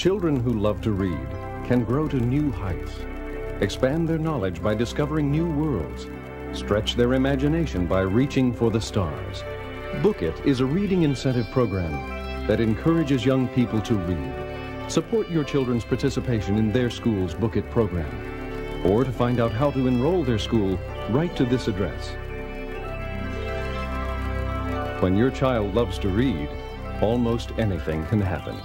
Children who love to read can grow to new heights, expand their knowledge by discovering new worlds, stretch their imagination by reaching for the stars. Book It is a reading incentive program that encourages young people to read. Support your children's participation in their school's Book It program. Or to find out how to enroll their school, write to this address. When your child loves to read, almost anything can happen.